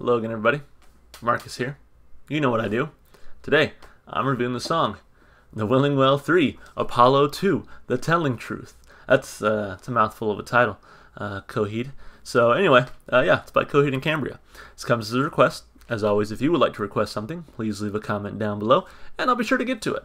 Hello again, everybody. Marcus here. You know what I do. Today, I'm reviewing the song, The Willing Well 3, Apollo 2, The Telling Truth. That's, uh, that's a mouthful of a title, uh, Coheed. So, anyway, uh, yeah, it's by Coheed and Cambria. This comes as a request. As always, if you would like to request something, please leave a comment down below, and I'll be sure to get to it.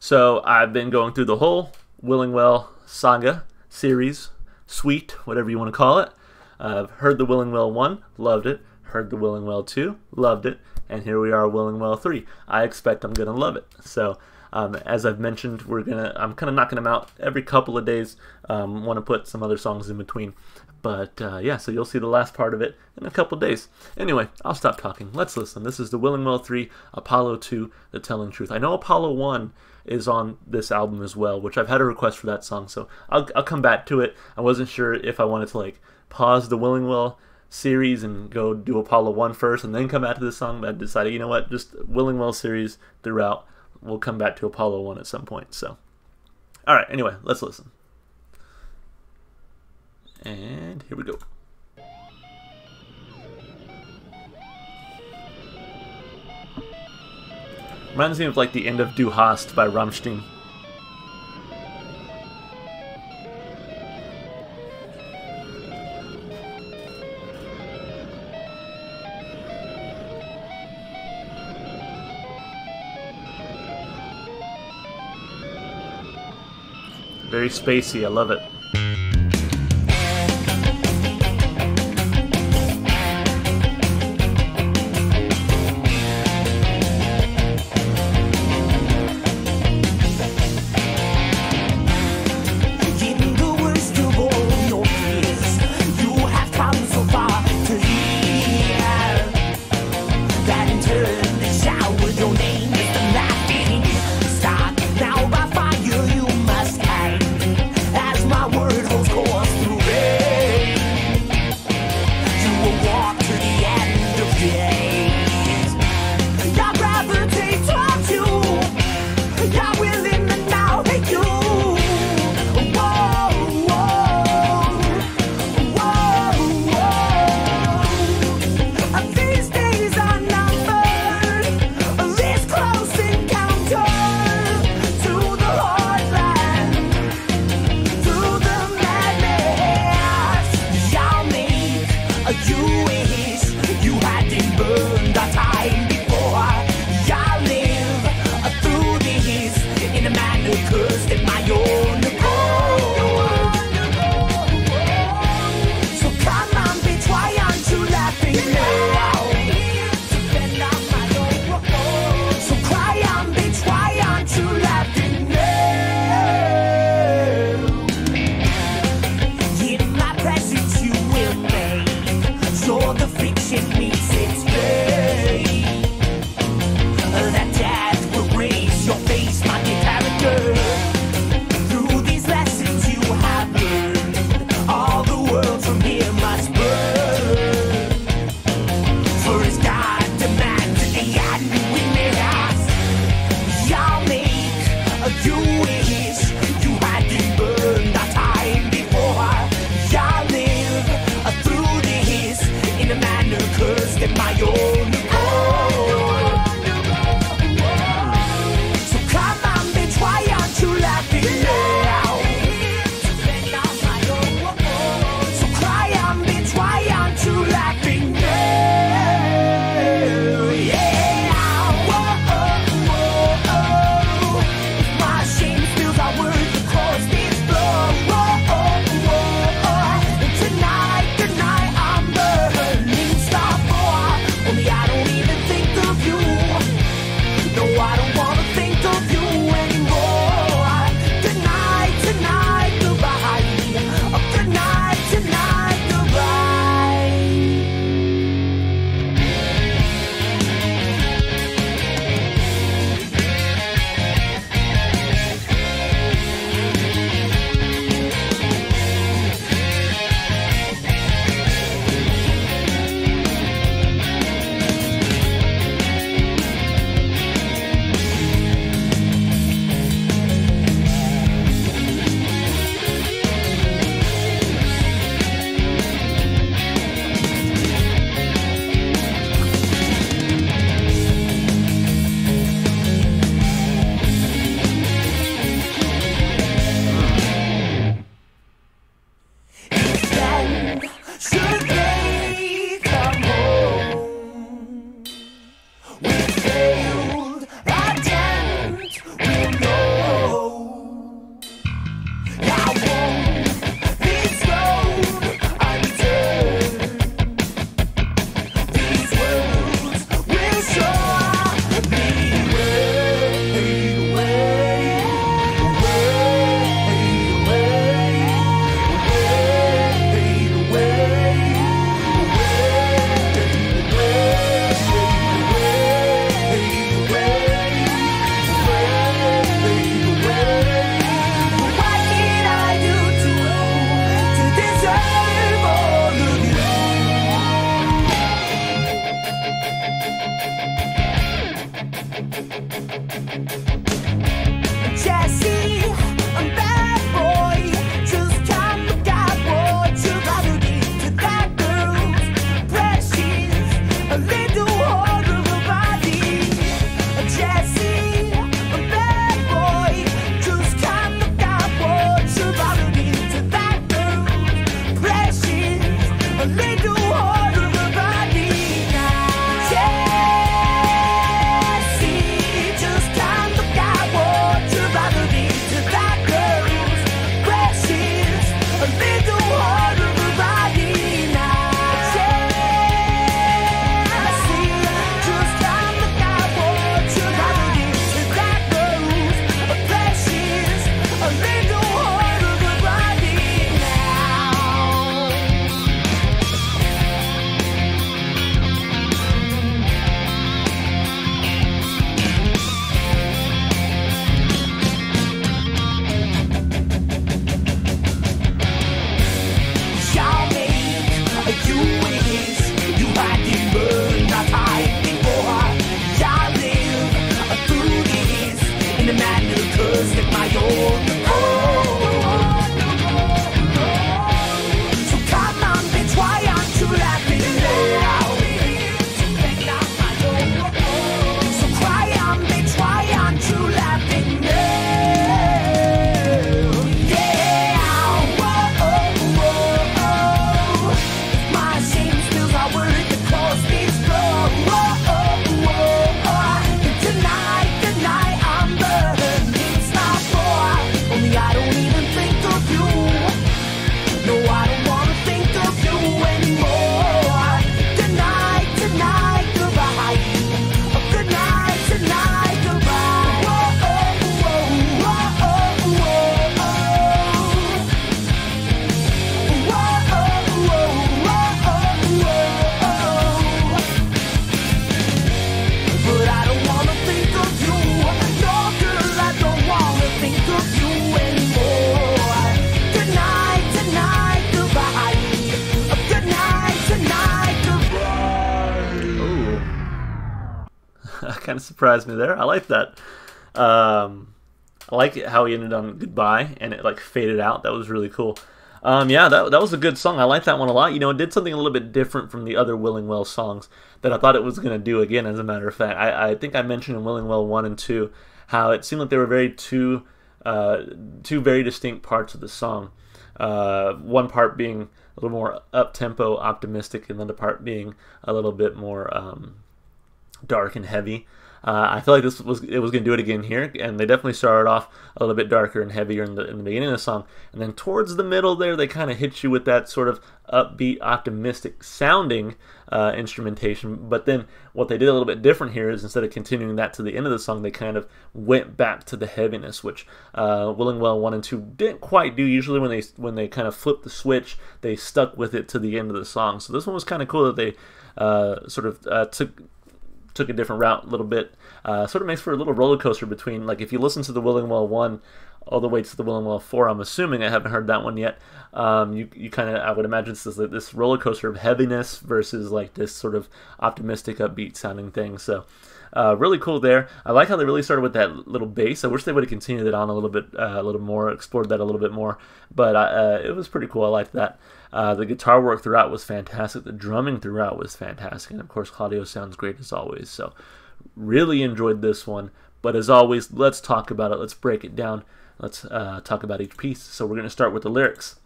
So, I've been going through the whole Willing Well saga, series, suite, whatever you want to call it. I've heard the Willing Well 1, loved it heard the Willing Well 2, loved it, and here we are, Willing Well 3. I expect I'm going to love it. So, um, as I've mentioned, we're gonna. I'm kind of knocking them out every couple of days. Um, Want to put some other songs in between, but uh, yeah. So you'll see the last part of it in a couple days. Anyway, I'll stop talking. Let's listen. This is the Willing Well 3, Apollo 2, The Telling Truth. I know Apollo 1 is on this album as well, which I've had a request for that song, so I'll, I'll come back to it. I wasn't sure if I wanted to like pause the Willing Well series and go do Apollo 1 first and then come back to this song, but I decided, you know what, just Willing Well series throughout. We'll come back to Apollo 1 at some point. So, all right, anyway, let's listen. And here we go. Reminds me of like the end of Du Hast by Rammstein. Very spacey, I love it. kind of surprised me there. I like that. Um, I like how he ended on goodbye and it like faded out. That was really cool. Um, yeah, that, that was a good song. I like that one a lot. You know, it did something a little bit different from the other Willingwell songs that I thought it was going to do again, as a matter of fact. I, I think I mentioned in Willingwell 1 and 2 how it seemed like they were very two, uh, two very distinct parts of the song. Uh, one part being a little more up tempo, optimistic, and then the part being a little bit more um, dark and heavy. Uh, I feel like this was it was going to do it again here, and they definitely started off a little bit darker and heavier in the in the beginning of the song, and then towards the middle there they kind of hit you with that sort of upbeat, optimistic sounding uh, instrumentation. But then what they did a little bit different here is instead of continuing that to the end of the song, they kind of went back to the heaviness, which uh, Willingwell one and two didn't quite do. Usually when they when they kind of flipped the switch, they stuck with it to the end of the song. So this one was kind of cool that they uh, sort of uh, took took a different route a little bit. Uh, sort of makes for a little roller coaster between, like, if you listen to the Willingwell 1 all the way to the Willingwell 4, I'm assuming, I haven't heard that one yet, um, you, you kind of, I would imagine this, this roller coaster of heaviness versus, like, this sort of optimistic, upbeat sounding thing. So, uh, really cool there. I like how they really started with that little bass. I wish they would have continued it on a little bit, uh, a little more, explored that a little bit more. But uh, it was pretty cool. I liked that. Uh, the guitar work throughout was fantastic. The drumming throughout was fantastic. And of course, Claudio sounds great as always. So, really enjoyed this one. But as always, let's talk about it. Let's break it down. Let's uh, talk about each piece. So, we're going to start with the lyrics.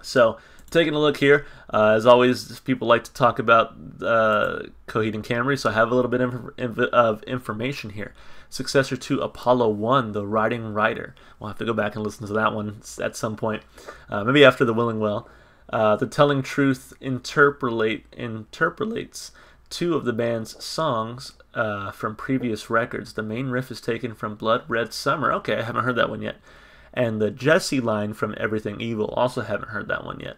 So, taking a look here, uh, as always, people like to talk about uh, Coheed and Cambria, so I have a little bit of information here. Successor to Apollo 1, The Writing Writer. We'll have to go back and listen to that one at some point, uh, maybe after The Willingwell. Uh, the Telling Truth interpolate, interpolates two of the band's songs uh, from previous records. The main riff is taken from Blood Red Summer. Okay, I haven't heard that one yet. And the Jesse line from Everything Evil. Also haven't heard that one yet.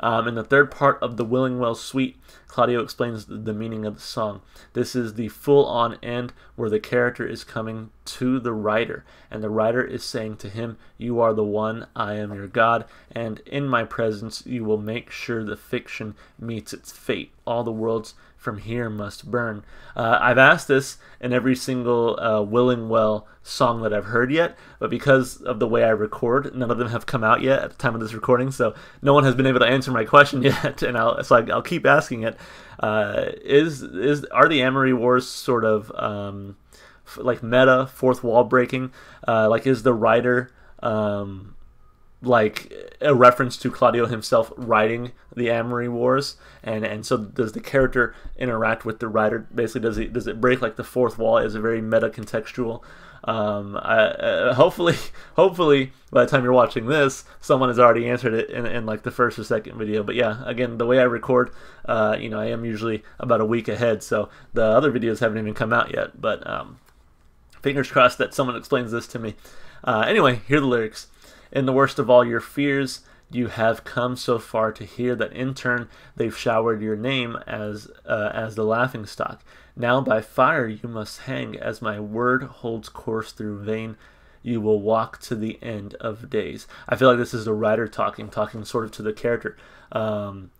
Um, in the third part of the Willingwell Suite, Claudio explains the meaning of the song. This is the full on end where the character is coming to the writer, and the writer is saying to him, You are the one, I am your God, and in my presence you will make sure the fiction meets its fate. All the worlds from here must burn. Uh, I've asked this in every single uh, Willingwell song that I've heard yet, but because of the way I record, none of them have come out yet at the time of this recording, so no one has been able to answer my question yet, and I'll, so I, will keep asking it. Uh, is is are the Amory Wars sort of um, like meta fourth wall breaking? Uh, like is the writer um, like a reference to Claudio himself writing the Amory Wars, and and so does the character interact with the writer? Basically, does it does it break like the fourth wall? Is it very meta contextual? Um, I, uh, hopefully, hopefully by the time you're watching this, someone has already answered it in, in like the first or second video. But yeah, again, the way I record, uh, you know, I am usually about a week ahead, so the other videos haven't even come out yet. But um, fingers crossed that someone explains this to me. Uh, anyway, here are the lyrics. In the worst of all your fears, you have come so far to hear that in turn they've showered your name as uh, as the laughing stock. Now by fire you must hang, as my word holds course through vain. You will walk to the end of days. I feel like this is the writer talking, talking sort of to the character. Um,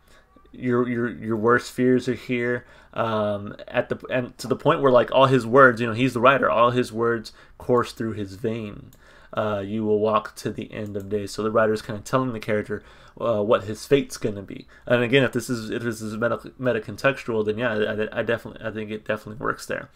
your your your worst fears are here um, at the and to the point where like all his words, you know, he's the writer. All his words course through his vein uh, you will walk to the end of days. So the writer is kind of telling the character uh, what his fate's going to be. And again, if this is if this is meta, contextual, then yeah, I, I, definitely I think it definitely works there.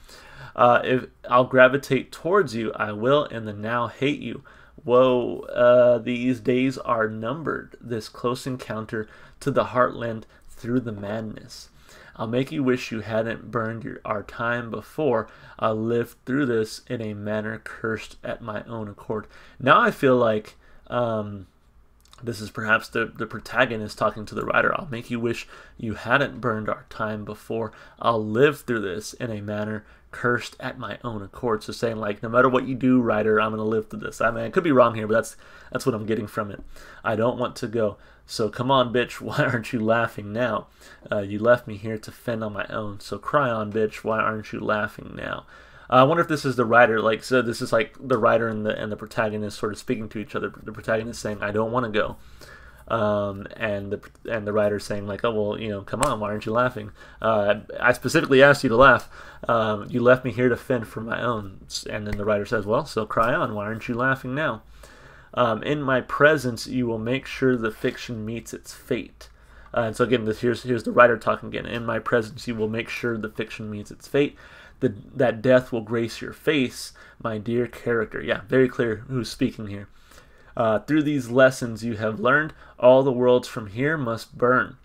Uh, if I'll gravitate towards you, I will, and the now hate you. Whoa, uh, these days are numbered. This close encounter to the heartland through the madness. I'll make you wish you hadn't burned your, our time before. I'll live through this in a manner cursed at my own accord. Now I feel like um, this is perhaps the, the protagonist talking to the writer. I'll make you wish you hadn't burned our time before. I'll live through this in a manner cursed at my own accord. So saying like, no matter what you do, writer, I'm gonna live through this. I mean, I could be wrong here, but that's that's what I'm getting from it. I don't want to go. So come on, bitch, why aren't you laughing now? Uh, you left me here to fend on my own. So cry on, bitch, why aren't you laughing now? Uh, I wonder if this is the writer, like, so this is like the writer and the and the protagonist sort of speaking to each other. The protagonist saying, "I don't want to go," Um, and the and the writer saying like, oh well, you know, come on, why aren't you laughing? Uh, I specifically asked you to laugh. Um, you left me here to fend for my own. And then the writer says, well, so cry on. Why aren't you laughing now? Um, in my presence, you will make sure the fiction meets its fate. Uh, and so again, this, here's here's the writer talking again. In my presence, you will make sure the fiction meets its fate. The, that death will grace your face, my dear character. Yeah, very clear who's speaking here. Uh, through these lessons you have learned, all the worlds from here must burn.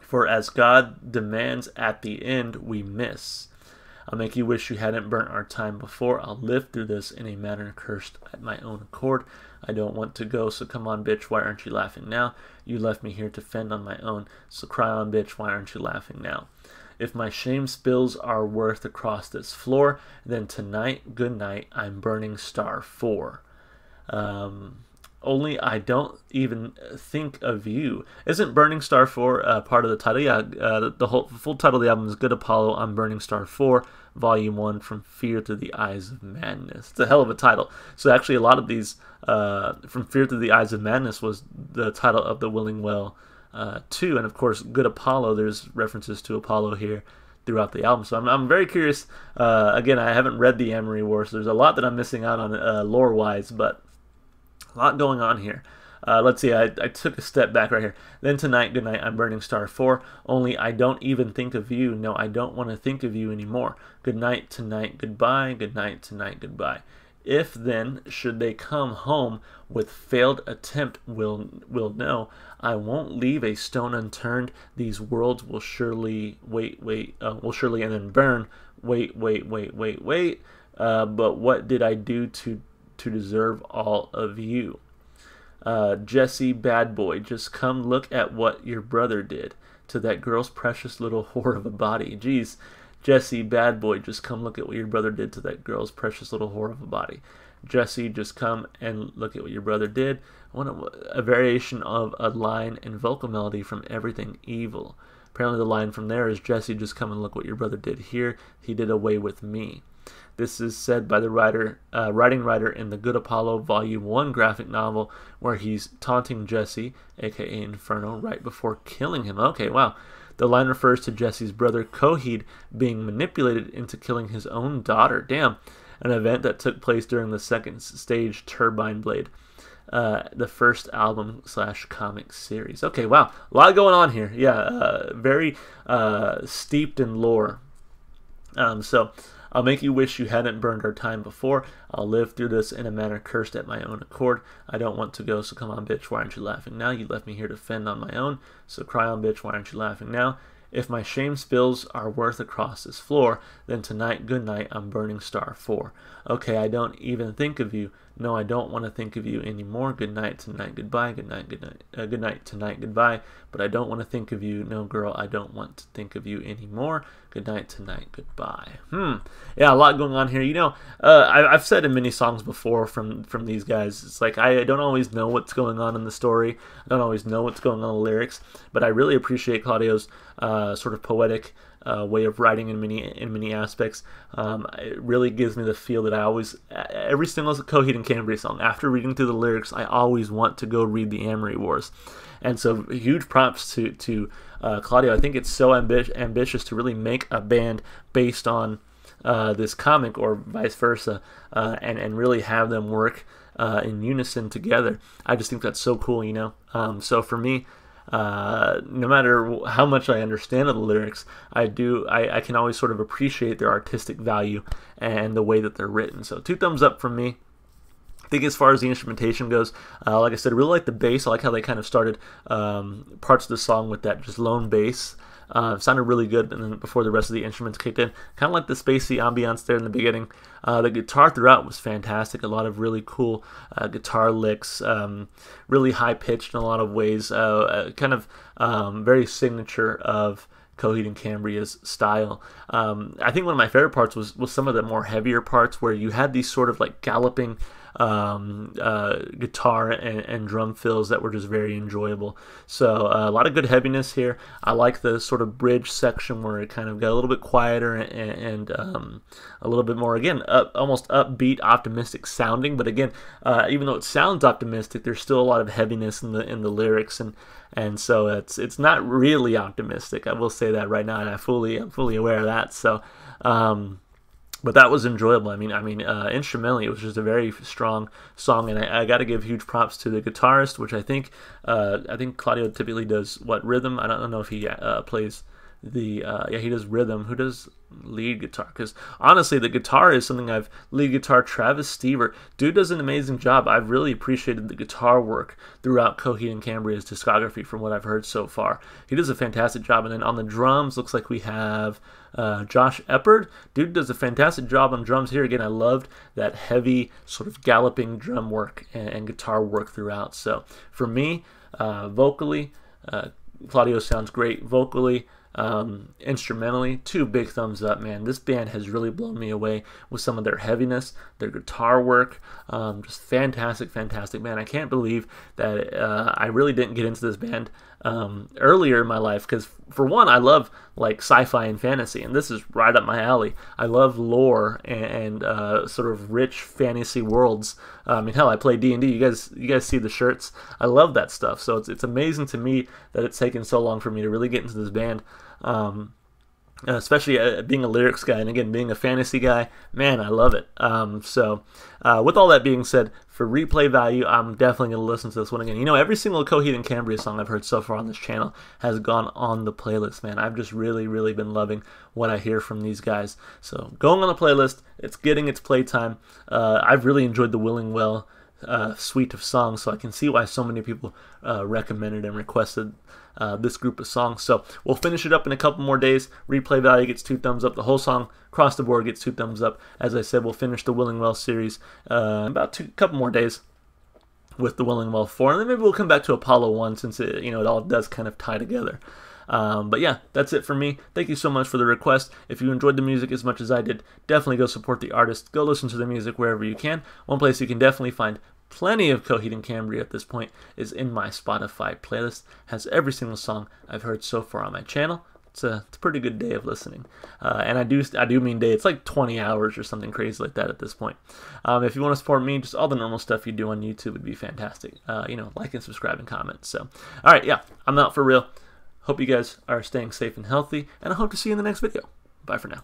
For as God demands at the end, we miss. I'll make you wish you hadn't burnt our time before. I'll live through this in a manner cursed at my own accord. I don't want to go, so come on, bitch, why aren't you laughing now? You left me here to fend on my own, so cry on, bitch, why aren't you laughing now? If my shame spills are worth across this floor, then tonight, good night, I'm burning star four. Um, only I don't even think of you. Isn't Burning Star 4 uh, part of the title? Yeah, uh, the whole full title of the album is Good Apollo I'm Burning Star 4, Volume 1, From Fear to the Eyes of Madness. It's a hell of a title. So, actually, a lot of these, uh, From Fear to the Eyes of Madness, was the title of the Willing Well uh, 2. And, of course, Good Apollo, there's references to Apollo here throughout the album. So I'm, I'm very curious. Uh, again, I haven't read the Amory War, so there's a lot that I'm missing out on uh, lore wise, but a lot going on here. Uh, let's see, I, I took a step back right here. Then tonight, good night, I'm Burning Star 4. Only I don't even think of you. No, I don't want to think of you anymore. Good night, tonight, goodbye. Good night, tonight, goodbye. If then, should they come home with failed attempt, will will know I won't leave a stone unturned. These worlds will surely wait, wait, uh, will surely and then burn. Wait, wait, wait, wait, wait. Uh, but what did I do to to deserve all of you. Uh, Jesse, bad boy, just come look at what your brother did to that girl's precious little whore of a body. Jeez, Jesse, bad boy, just come look at what your brother did to that girl's precious little whore of a body. Jesse, just come and look at what your brother did. One a variation of a line and vocal melody from Everything Evil. Apparently, the line from there is Jesse, just come and look what your brother did here. He did away with me. This is said by the writer, uh, writing writer in the Good Apollo Volume 1 graphic novel, where he's taunting Jesse, aka Inferno, right before killing him. Okay, wow. The line refers to Jesse's brother Coheed being manipulated into killing his own daughter. Damn. An event that took place during the second stage Turbine Blade. Uh, the first album slash comic series. Okay, wow, a lot going on here. Yeah, uh, very uh, steeped in lore. Um, so I'll make you wish you hadn't burned our time before. I'll live through this in a manner cursed at my own accord. I don't want to go, so come on, bitch, why aren't you laughing now? You left me here to fend on my own, so cry on, bitch, why aren't you laughing now? If my shame spills are worth across this floor, then tonight, good night, I'm burning star 4. Okay, I don't even think of you. No, I don't want to think of you anymore. Good night, tonight, goodbye. Good night, good night, uh, good night, tonight, goodbye. But I don't want to think of you. No, girl, I don't want to think of you anymore. Good night, tonight, goodbye. Hmm. Yeah, a lot going on here. You know, uh, I, have said in many songs before from from these guys, it's like I don't always know what's going on in the story. I don't always know what's going on in the lyrics, but I really appreciate Claudio's uh, sort of poetic uh, way of writing in many in many aspects. Um, it really gives me the feel that I always every single Coheed and Cambria song. After reading through the lyrics, I always want to go read the Amory Wars, and so huge props to to uh, Claudio. I think it's so ambi- ambitious to really make a band based on uh, this comic or vice versa, uh, and and really have them work. Uh, in unison together, I just think that's so cool, you know. Um, so for me, uh, no matter how much I understand of the lyrics, I do I, I, can always sort of appreciate their artistic value and the way that they're written. So two thumbs up from me. I think as far as the instrumentation goes, uh, like I said, I really like the bass. I like how they kind of started um, parts of the song with that just lone bass. Uh, sounded really good, and then before the rest of the instruments kicked in, kind of like the spacey ambiance there in the beginning. Uh, the guitar throughout was fantastic. A lot of really cool uh, guitar licks, um, really high pitched in a lot of ways. Uh, uh, kind of um, very signature of. Coheed and Cambria's style. Um, I think one of my favorite parts was was some of the more heavier parts where you had these sort of like galloping um, uh, guitar and, and, drum fills that were just very enjoyable. So uh, a lot of good heaviness here. I like the sort of bridge section where it kind of got a little bit quieter and, and um, a little bit more again up, almost upbeat, optimistic sounding. But again, uh, even though it sounds optimistic, there's still a lot of heaviness in the in the lyrics and and so it's it's not really optimistic. I will say that right now, and I fully I'm fully aware of that. So. Um, but that was enjoyable. I mean, I mean, uh, instrumentally, it was just a very strong song, and I, I got to give huge props to the guitarist, which I think, uh, I think Claudio typically does what rhythm. I don't know if he uh, plays the uh, yeah he does rhythm. Who does lead guitar? Because honestly the guitar is something i've lead guitar travis stever. Dude does an amazing job. I've really appreciated the guitar work throughout coheed and cambria's discography from what i've heard so far. He does a fantastic job and then on the drums looks like we have uh, josh eppard dude does a fantastic job on drums here again i loved that heavy sort of galloping drum work and, and guitar work throughout so for me uh, vocally uh, claudio sounds great vocally um, instrumentally, two big thumbs up, man. This band has really blown me away with some of their heaviness, their guitar work. Um, just fantastic, fantastic, man. I can't believe that uh, I really didn't get into this band um, earlier in my life because, for one, I love like sci-fi and fantasy, and this is right up my alley. I love lore and, and uh, sort of rich fantasy worlds. I mean, hell, I play D and D. You guys, you guys see the shirts. I love that stuff. So it's it's amazing to me that it's taken so long for me to really get into this band. Um, especially uh, being a lyrics guy and again being a fantasy guy man i love it um, so uh, with all that being said for replay value i'm definitely going to listen to this one again. You know every single coheed and cambria song i've heard so far on this channel has gone on the playlist man. I've just really really been loving what i hear from these guys. So going on the playlist it's getting its playtime. Uh, i've really enjoyed the willing well uh, suite of songs, so I can see why so many people uh, recommended and requested uh, this group of songs. So we'll finish it up in a couple more days. Replay value gets two thumbs up. The whole song across the board gets two thumbs up. As I said, we'll finish the Willing Well series uh, about two couple more days with the Willing Well 4, and then maybe we'll come back to Apollo 1 since it, you know it all does kind of tie together. Um, but yeah, that's it for me. Thank you so much for the request. If you enjoyed the music as much as I did, definitely go support the artist. Go listen to the music wherever you can. One place you can definitely find plenty of Coheed and Cambria at this point is in my Spotify playlist. Has every single song I've heard so far on my channel. It's a, it's a pretty good day of listening, uh, and I do I do mean day. It's like 20 hours or something crazy like that at this point. Um, if you want to support me, just all the normal stuff you do on YouTube would be fantastic. Uh, you know, like and subscribe and comment. So, all right, yeah, I'm out for real. Hope you guys are staying safe and healthy, and I hope to see you in the next video. Bye for now.